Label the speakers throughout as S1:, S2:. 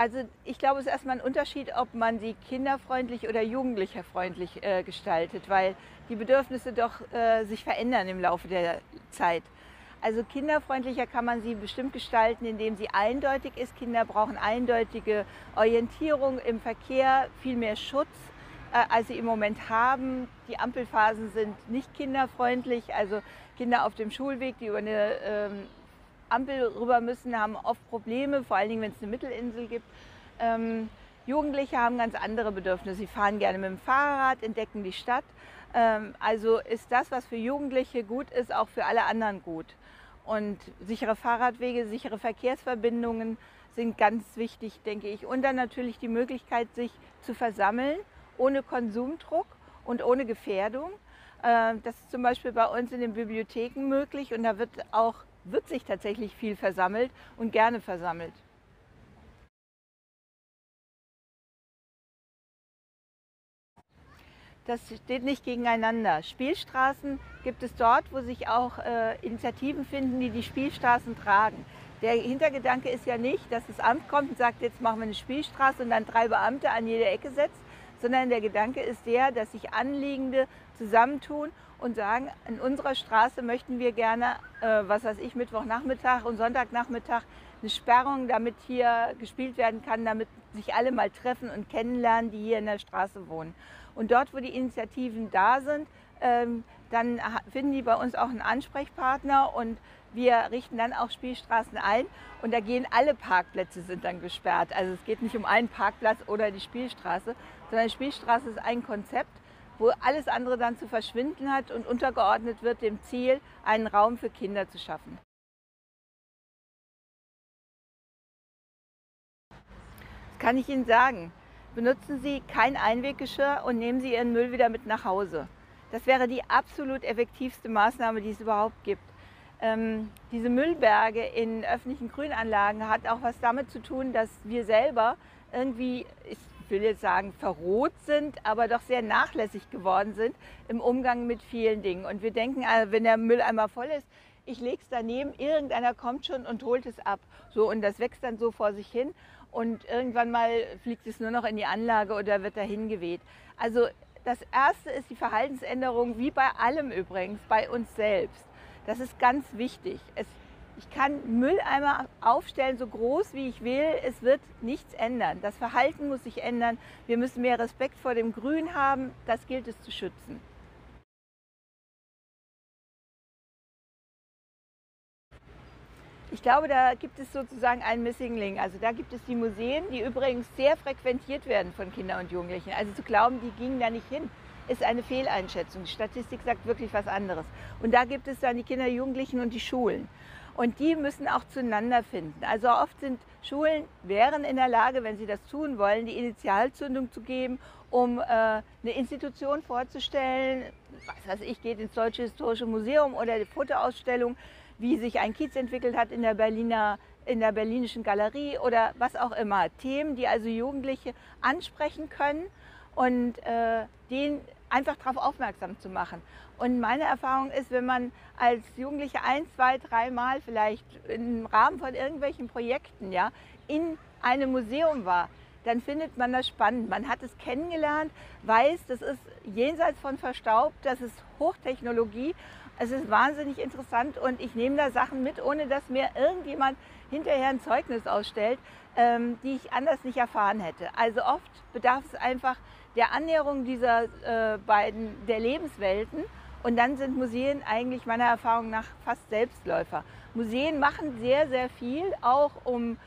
S1: also ich glaube, es ist erstmal ein Unterschied, ob man sie kinderfreundlich oder jugendlicherfreundlich äh, gestaltet, weil die Bedürfnisse doch äh, sich verändern im Laufe der Zeit. Also kinderfreundlicher kann man sie bestimmt gestalten, indem sie eindeutig ist. Kinder brauchen eindeutige Orientierung im Verkehr, viel mehr Schutz, äh, als sie im Moment haben. Die Ampelphasen sind nicht kinderfreundlich. Also Kinder auf dem Schulweg, die über eine ähm, Ampel rüber müssen, haben oft Probleme, vor allen Dingen, wenn es eine Mittelinsel gibt. Ähm, Jugendliche haben ganz andere Bedürfnisse. Sie fahren gerne mit dem Fahrrad, entdecken die Stadt. Ähm, also ist das, was für Jugendliche gut ist, auch für alle anderen gut. Und sichere Fahrradwege, sichere Verkehrsverbindungen sind ganz wichtig, denke ich. Und dann natürlich die Möglichkeit, sich zu versammeln, ohne Konsumdruck und ohne Gefährdung. Äh, das ist zum Beispiel bei uns in den Bibliotheken möglich und da wird auch wird sich tatsächlich viel versammelt und gerne versammelt. Das steht nicht gegeneinander. Spielstraßen gibt es dort, wo sich auch äh, Initiativen finden, die die Spielstraßen tragen. Der Hintergedanke ist ja nicht, dass das Amt kommt und sagt, jetzt machen wir eine Spielstraße und dann drei Beamte an jede Ecke setzt, sondern der Gedanke ist der, dass sich Anliegende zusammentun und sagen, in unserer Straße möchten wir gerne, äh, was weiß ich, Mittwochnachmittag und Sonntagnachmittag eine Sperrung, damit hier gespielt werden kann, damit sich alle mal treffen und kennenlernen, die hier in der Straße wohnen. Und dort, wo die Initiativen da sind, ähm, dann finden die bei uns auch einen Ansprechpartner und wir richten dann auch Spielstraßen ein und da gehen alle Parkplätze sind dann gesperrt. Also es geht nicht um einen Parkplatz oder die Spielstraße, sondern die Spielstraße ist ein Konzept, wo alles andere dann zu verschwinden hat und untergeordnet wird dem Ziel, einen Raum für Kinder zu schaffen. Das kann ich Ihnen sagen. Benutzen Sie kein Einweggeschirr und nehmen Sie Ihren Müll wieder mit nach Hause. Das wäre die absolut effektivste Maßnahme, die es überhaupt gibt. Ähm, diese Müllberge in öffentlichen Grünanlagen hat auch was damit zu tun, dass wir selber irgendwie, ich will jetzt sagen, verroht sind, aber doch sehr nachlässig geworden sind im Umgang mit vielen Dingen. Und wir denken, äh, wenn der Müll einmal voll ist, ich lege es daneben, irgendeiner kommt schon und holt es ab. So, und das wächst dann so vor sich hin. Und irgendwann mal fliegt es nur noch in die Anlage oder wird dahin geweht. Also das Erste ist die Verhaltensänderung, wie bei allem übrigens, bei uns selbst. Das ist ganz wichtig. Es ich kann Mülleimer aufstellen, so groß wie ich will. Es wird nichts ändern. Das Verhalten muss sich ändern. Wir müssen mehr Respekt vor dem Grün haben. Das gilt es zu schützen. Ich glaube, da gibt es sozusagen einen Missing Link. Also da gibt es die Museen, die übrigens sehr frequentiert werden von Kindern und Jugendlichen. Also zu glauben, die gingen da nicht hin, ist eine Fehleinschätzung. Die Statistik sagt wirklich was anderes. Und da gibt es dann die Kinder, Jugendlichen und die Schulen. Und die müssen auch zueinander finden. Also oft sind Schulen, wären in der Lage, wenn sie das tun wollen, die Initialzündung zu geben, um äh, eine Institution vorzustellen. Was weiß ich, geht ins Deutsche Historische Museum oder die Fotoausstellung, wie sich ein Kiez entwickelt hat in der Berliner in der Berlinischen Galerie oder was auch immer. Themen, die also Jugendliche ansprechen können und äh, den einfach darauf aufmerksam zu machen. Und meine Erfahrung ist, wenn man als Jugendliche ein, zwei, dreimal vielleicht im Rahmen von irgendwelchen Projekten ja, in einem Museum war, dann findet man das spannend. Man hat es kennengelernt, weiß, das ist jenseits von verstaubt, das ist Hochtechnologie. Es ist wahnsinnig interessant und ich nehme da Sachen mit, ohne dass mir irgendjemand hinterher ein Zeugnis ausstellt, ähm, die ich anders nicht erfahren hätte. Also oft bedarf es einfach der Annäherung dieser äh, beiden, der Lebenswelten. Und dann sind Museen eigentlich meiner Erfahrung nach fast Selbstläufer. Museen machen sehr, sehr viel, auch um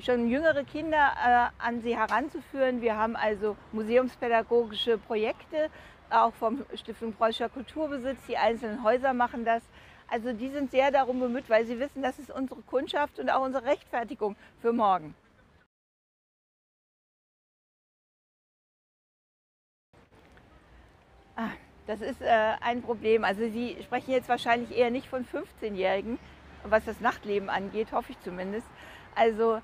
S1: schon jüngere Kinder äh, an sie heranzuführen. Wir haben also museumspädagogische Projekte, auch vom Stiftung Preußischer Kulturbesitz. Die einzelnen Häuser machen das. Also die sind sehr darum bemüht, weil sie wissen, das ist unsere Kundschaft und auch unsere Rechtfertigung für morgen. Das ist äh, ein Problem. Also Sie sprechen jetzt wahrscheinlich eher nicht von 15-Jährigen, was das Nachtleben angeht, hoffe ich zumindest. Also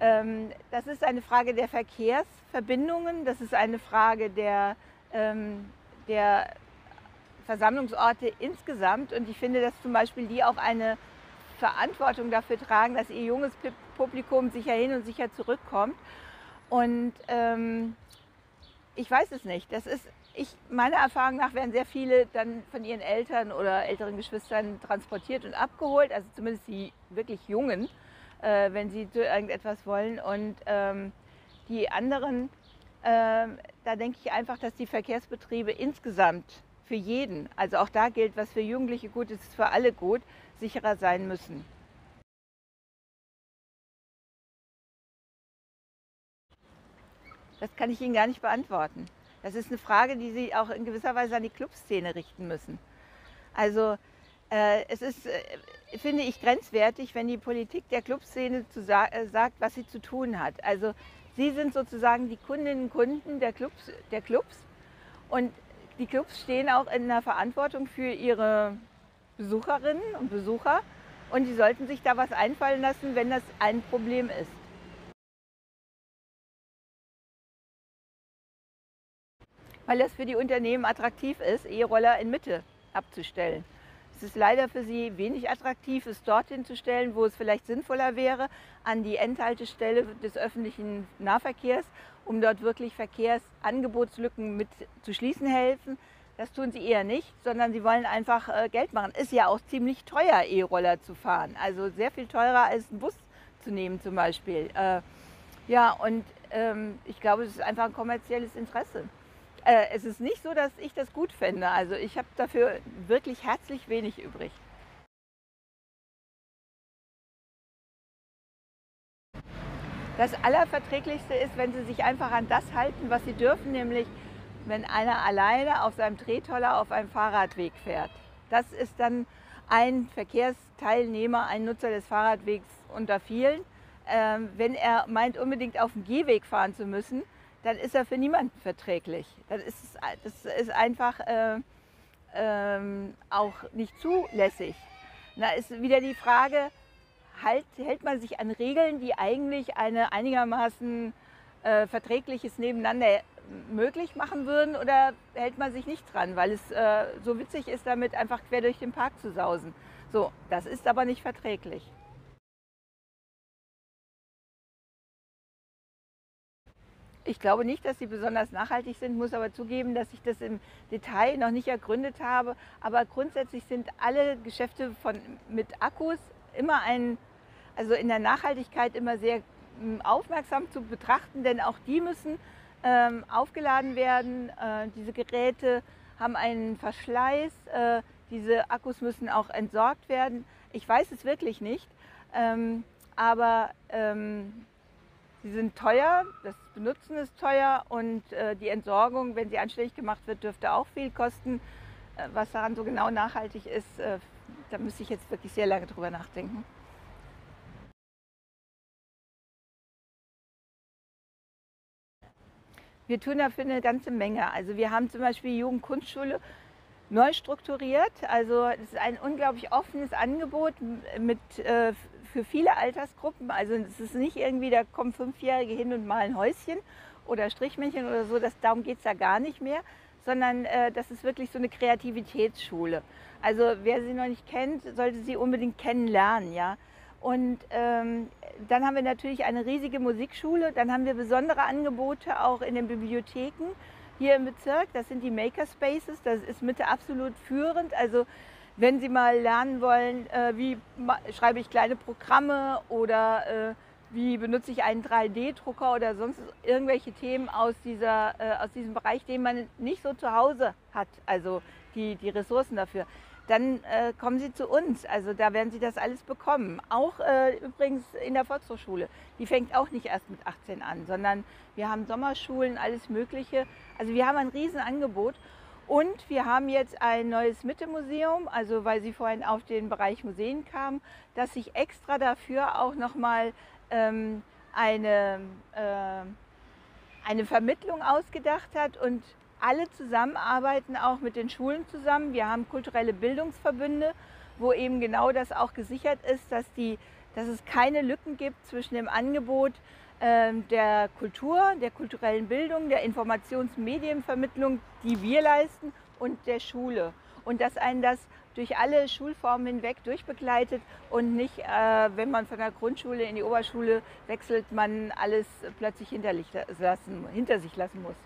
S1: ähm, das ist eine Frage der Verkehrsverbindungen, das ist eine Frage der, ähm, der Versammlungsorte insgesamt. Und ich finde, dass zum Beispiel die auch eine Verantwortung dafür tragen, dass ihr junges Publikum sicher hin und sicher zurückkommt. Und ähm, ich weiß es nicht. Das ist, ich, meiner Erfahrung nach werden sehr viele dann von ihren Eltern oder älteren Geschwistern transportiert und abgeholt, also zumindest die wirklich Jungen, äh, wenn sie irgendetwas wollen. Und ähm, die anderen, äh, da denke ich einfach, dass die Verkehrsbetriebe insgesamt für jeden, also auch da gilt, was für Jugendliche gut ist, ist für alle gut, sicherer sein müssen. Das kann ich Ihnen gar nicht beantworten. Das ist eine Frage, die Sie auch in gewisser Weise an die Clubszene richten müssen. Also äh, es ist, äh, finde ich, grenzwertig, wenn die Politik der Clubszene zu sa äh, sagt, was sie zu tun hat. Also Sie sind sozusagen die Kundinnen und Kunden der Clubs, der Clubs und die Clubs stehen auch in der Verantwortung für ihre Besucherinnen und Besucher und die sollten sich da was einfallen lassen, wenn das ein Problem ist. Weil das für die Unternehmen attraktiv ist, E-Roller in Mitte abzustellen. Es ist leider für sie wenig attraktiv, es dorthin zu stellen, wo es vielleicht sinnvoller wäre, an die Endhaltestelle des öffentlichen Nahverkehrs, um dort wirklich Verkehrsangebotslücken mit zu schließen helfen. Das tun sie eher nicht, sondern sie wollen einfach äh, Geld machen. Ist ja auch ziemlich teuer, E-Roller zu fahren. Also sehr viel teurer als einen Bus zu nehmen zum Beispiel. Äh, ja, und ähm, ich glaube, es ist einfach ein kommerzielles Interesse. Äh, es ist nicht so, dass ich das gut fände. Also ich habe dafür wirklich herzlich wenig übrig. Das Allerverträglichste ist, wenn Sie sich einfach an das halten, was Sie dürfen, nämlich wenn einer alleine auf seinem Drehtoller auf einem Fahrradweg fährt. Das ist dann ein Verkehrsteilnehmer, ein Nutzer des Fahrradwegs unter vielen. Ähm, wenn er meint, unbedingt auf dem Gehweg fahren zu müssen, dann ist er für niemanden verträglich. Dann ist es, das ist einfach äh, ähm, auch nicht zulässig. Da ist wieder die Frage, halt, hält man sich an Regeln, die eigentlich ein einigermaßen äh, verträgliches Nebeneinander möglich machen würden oder hält man sich nicht dran, weil es äh, so witzig ist, damit einfach quer durch den Park zu sausen. So, das ist aber nicht verträglich. Ich glaube nicht, dass sie besonders nachhaltig sind, muss aber zugeben, dass ich das im Detail noch nicht ergründet habe. Aber grundsätzlich sind alle Geschäfte von, mit Akkus immer ein, also in der Nachhaltigkeit immer sehr hm, aufmerksam zu betrachten, denn auch die müssen ähm, aufgeladen werden. Äh, diese Geräte haben einen Verschleiß, äh, diese Akkus müssen auch entsorgt werden. Ich weiß es wirklich nicht, ähm, aber ähm, Sie sind teuer, das Benutzen ist teuer und äh, die Entsorgung, wenn sie anständig gemacht wird, dürfte auch viel kosten. Äh, was daran so genau nachhaltig ist, äh, da müsste ich jetzt wirklich sehr lange drüber nachdenken. Wir tun dafür eine ganze Menge. Also wir haben zum Beispiel Jugendkunstschule neu strukturiert. Also es ist ein unglaublich offenes Angebot mit äh, für viele Altersgruppen. Also es ist nicht irgendwie, da kommen Fünfjährige hin und malen Häuschen oder Strichmännchen oder so, das, darum geht es da gar nicht mehr, sondern äh, das ist wirklich so eine Kreativitätsschule. Also wer sie noch nicht kennt, sollte sie unbedingt kennenlernen. Ja? Und ähm, dann haben wir natürlich eine riesige Musikschule, dann haben wir besondere Angebote auch in den Bibliotheken hier im Bezirk. Das sind die Makerspaces, das ist Mitte absolut führend. Also wenn Sie mal lernen wollen, äh, wie schreibe ich kleine Programme oder äh, wie benutze ich einen 3D-Drucker oder sonst irgendwelche Themen aus, dieser, äh, aus diesem Bereich, den man nicht so zu Hause hat, also die, die Ressourcen dafür, dann äh, kommen Sie zu uns. Also da werden Sie das alles bekommen. Auch äh, übrigens in der Volkshochschule. Die fängt auch nicht erst mit 18 an, sondern wir haben Sommerschulen, alles Mögliche. Also wir haben ein Riesenangebot. Und wir haben jetzt ein neues Mitte-Museum, also weil Sie vorhin auf den Bereich Museen kamen, das sich extra dafür auch nochmal ähm, eine, äh, eine Vermittlung ausgedacht hat und alle zusammenarbeiten auch mit den Schulen zusammen. Wir haben kulturelle Bildungsverbünde, wo eben genau das auch gesichert ist, dass, die, dass es keine Lücken gibt zwischen dem Angebot ähm, der Kultur, der kulturellen Bildung, der Informationsmedienvermittlung, die wir leisten und der Schule. Und dass einen das durch alle Schulformen hinweg durchbegleitet und nicht, äh, wenn man von der Grundschule in die Oberschule wechselt, man alles plötzlich lassen, hinter sich lassen muss.